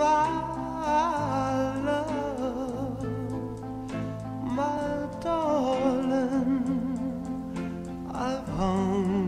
my love, my darling, I've hung.